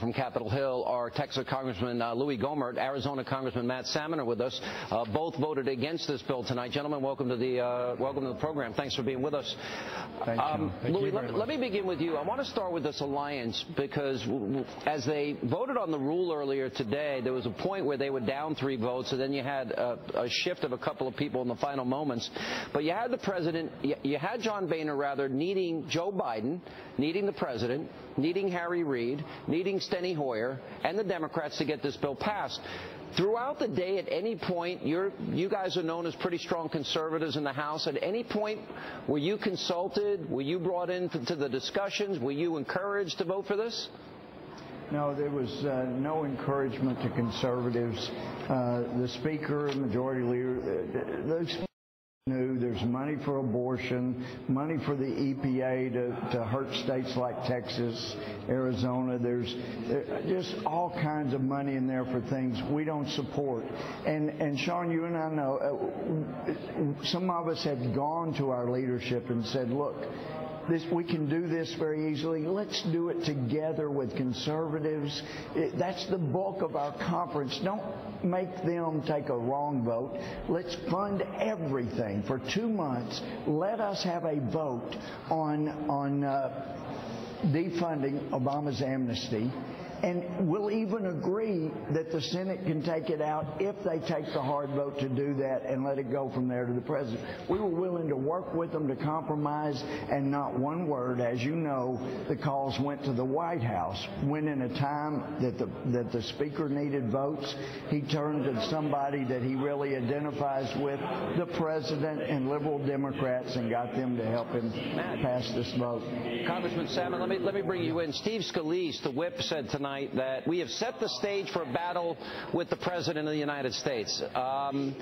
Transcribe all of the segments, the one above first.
From Capitol Hill, our Texas Congressman uh, Louie Gohmert, Arizona Congressman Matt Salmon are with us. Uh, both voted against this bill tonight. Gentlemen, welcome to the uh, welcome to the program. Thanks for being with us. Thank um, Thank Louie, let, let, me begin with you. I want to start with this alliance because as they voted on the rule earlier today, there was a point where they were down three votes, and then you had a, a shift of a couple of people in the final moments. But you had the president, you, you had John Boehner rather needing Joe Biden, needing the president, needing Harry Reid, needing Steny Hoyer, and the Democrats to get this bill passed. Throughout the day, at any point, you you guys are known as pretty strong conservatives in the House. At any point, were you consulted? Were you brought into the discussions? Were you encouraged to vote for this? No, there was uh, no encouragement to conservatives. Uh, the Speaker, and Majority Leader, uh, New, there's money for abortion, money for the EPA to, to hurt states like Texas, Arizona. There's just all kinds of money in there for things we don't support. And, and Sean, you and I know, uh, some of us have gone to our leadership and said, look, this, we can do this very easily. Let's do it together with conservatives. It, that's the bulk of our conference. Don't make them take a wrong vote. Let's fund everything for two months. Let us have a vote on on uh, defunding Obama's amnesty and we'll even agree that the Senate can take it out if they take the hard vote to do that and let it go from there to the president. We were willing to work with them to compromise, and not one word. As you know, the calls went to the White House. When in a time that the that the speaker needed votes, he turned to somebody that he really identifies with, the president and liberal Democrats, and got them to help him pass this vote. Congressman Salmon, let me let me bring you in. Steve Scalise, the whip, said tonight tonight that we have set the stage for a battle with the President of the United States. Um,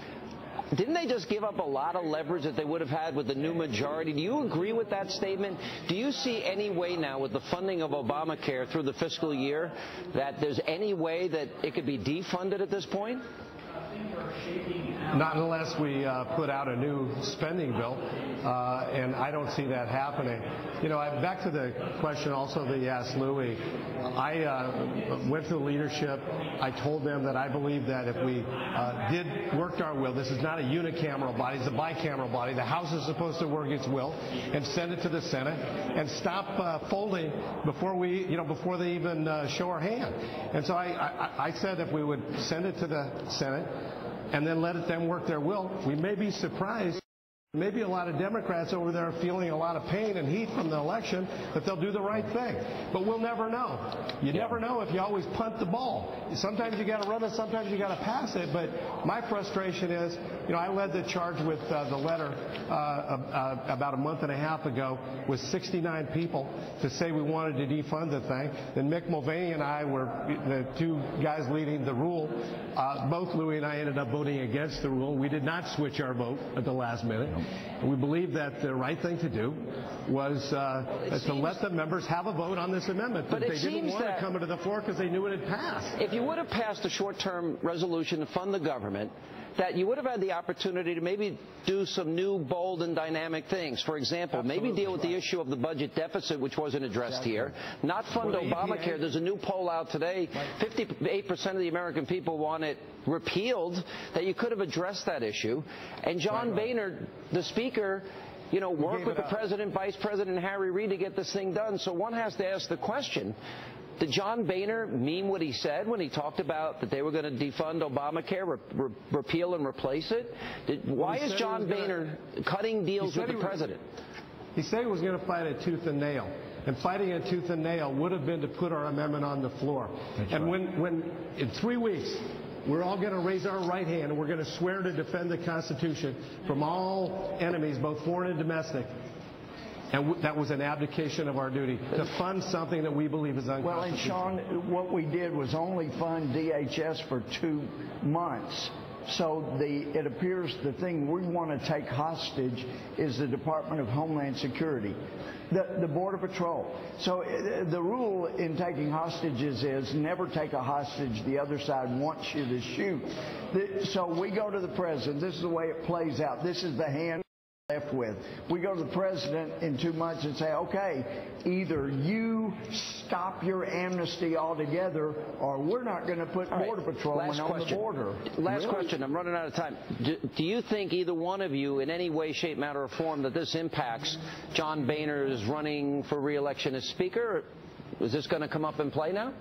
didn't they just give up a lot of leverage that they would have had with the new majority? Do you agree with that statement? Do you see any way now with the funding of Obamacare through the fiscal year that there's any way that it could be defunded at this point? Not unless we uh, put out a new spending bill, uh, and I don't see that happening. You know, back to the question also that you asked Louie. I uh, went to the leadership. I told them that I believe that if we uh, did work our will, this is not a unicameral body, it's a bicameral body. The House is supposed to work its will and send it to the Senate and stop uh, folding before we, you know, before they even uh, show our hand. And so I, I, I said if we would send it to the Senate, and then let it them work their will, we may be surprised. Maybe a lot of Democrats over there are feeling a lot of pain and heat from the election that they'll do the right thing. But we'll never know. You never know if you always punt the ball. Sometimes you got to run it, sometimes you got to pass it. But my frustration is, you know, I led the charge with uh, the letter uh, uh, about a month and a half ago with 69 people to say we wanted to defund the thing. Then Mick Mulvaney and I were the two guys leading the rule. Uh, both Louie and I ended up voting against the rule. We did not switch our vote at the last minute. We believe that the right thing to do was uh, well, to let the members have a vote on this amendment. But they didn't want to come to the floor because they knew it had passed. If you would have passed a short-term resolution to fund the government, that you would have had the opportunity to maybe do some new, bold, and dynamic things. For example, Absolutely maybe deal with right. the issue of the budget deficit, which wasn't addressed exactly. here. Not fund well, Obamacare. There's a new poll out today. 58% of the American people want it repealed. That you could have addressed that issue. And John right, Boehner, the Speaker, you know, work with the President, Vice President Harry Reid to get this thing done. So one has to ask the question, did John Boehner mean what he said when he talked about that they were going to defund Obamacare, re re repeal and replace it? Did, why is John Boehner gonna, cutting deals with the was, president? He said he was going to fight a tooth and nail. And fighting a tooth and nail would have been to put our amendment on the floor. That's and right. when, when in three weeks, we're all going to raise our right hand and we're going to swear to defend the Constitution from all enemies, both foreign and domestic. And that was an abdication of our duty to fund something that we believe is unconstitutional. Well, and Sean, what we did was only fund DHS for two months. So the, it appears the thing we want to take hostage is the Department of Homeland Security, the, the Border Patrol. So uh, the rule in taking hostages is never take a hostage the other side wants you to shoot. So we go to the president. This is the way it plays out. This is the hand left with. We go to the president in two months and say, okay, either you stop your amnesty altogether or we're not going to put All right. Border patrol Last on question. the border. Last Really? question. I'm running out of time. Do, do you think either one of you, in any way, shape, matter, or form, that this impacts John Boehner's running for re-election as Speaker? Is this going to come up in play now?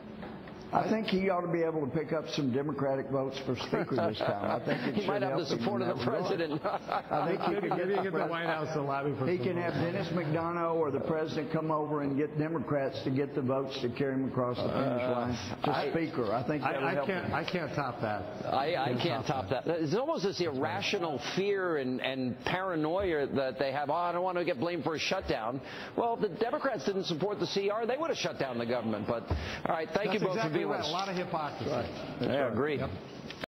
I think he ought to be able to pick up some Democratic votes for Speaker this time. I think it he might have the help him in support of the president. I think he Maybe, could maybe get, get the White House to lobby for He can have. Denis McDonough or the president come over and get Democrats to get the votes to carry him across the finish uh, line to I- Speaker. I think that would I, I help can't. him. I can't top that. I, I can't top that. It's almost this irrational fear and, and paranoia that they have. Oh, I don't want to get blamed for a shutdown. Well, if the Democrats didn't support the CR, they would have shut down the government. But all right, thank That's you both exactly with A lot of hypocrisy. Yeah, agreed. Yep.